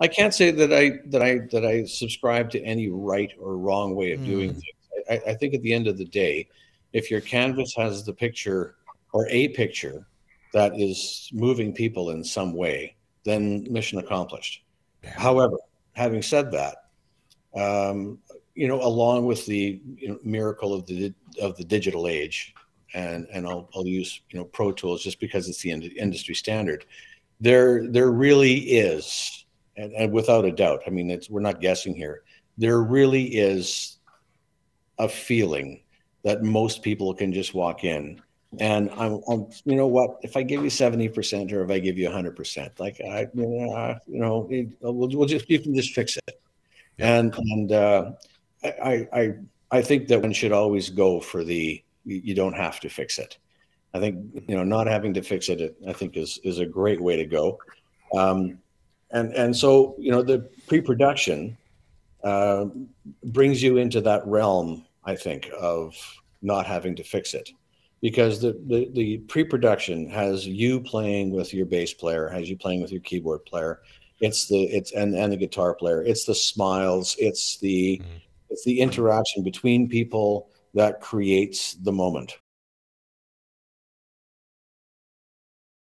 I can't say that I that I that I subscribe to any right or wrong way of doing Mm. things. I, I think at the end of the day, if your canvas has the picture or a picture that is moving people in some way, then mission accomplished. Yeah. However, having said that, um, you know, along with the you know, miracle of the of the digital age, and and I'll, I'll use you know Pro Tools just because it's the ind- industry standard. There there really is, and, and without a doubt, I mean, it's we're not guessing here. There really is a feeling that most people can just walk in and I'm, I'm, you know what? If I give you seventy percent, or if I give you hundred percent, like I, you know, I, you know it, we'll, we'll just you can just fix it. Yeah. And and uh, I, I I think that one should always go for the you you don't have to fix it. I think you know not having to fix it, I think is is a great way to go. Um, and and so you know the pre-production uh, brings you into that realm, I think, of not having to fix it because the, the, the pre-production has you playing with your bass player, has you playing with your keyboard player. It's the it's and, and the guitar player. It's the smiles. It's the Mhm. it's the interaction between people that creates the moment.